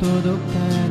todo caerá.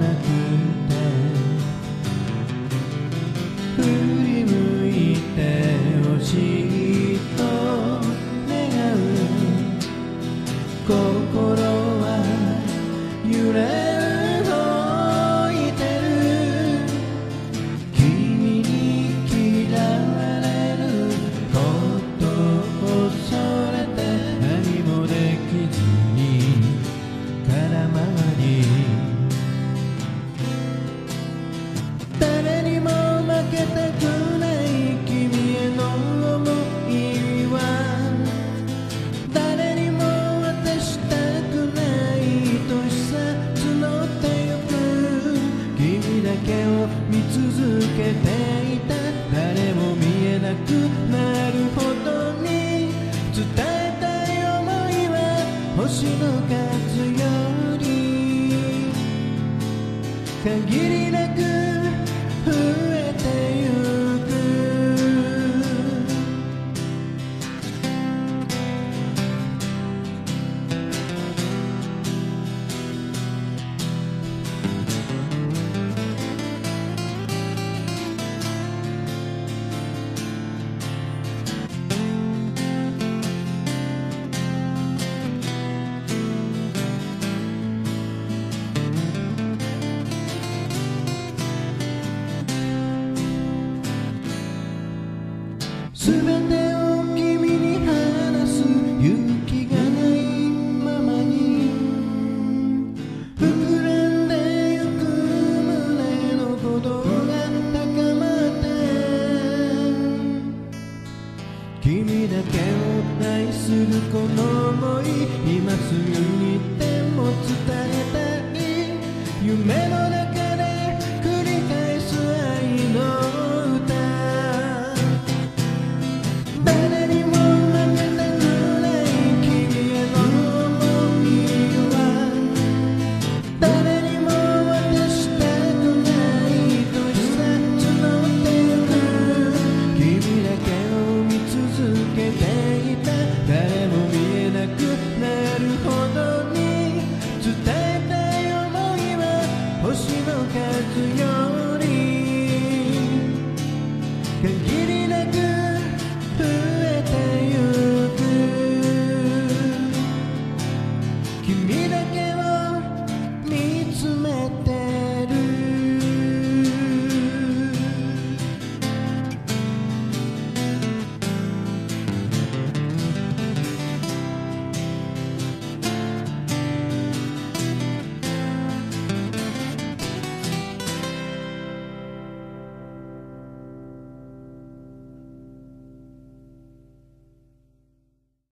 続けていた誰も見えなくなるほどに伝えたい思いは星の数より限りなくを愛するこの想い。今すぐにでも伝えたい。夢の to young.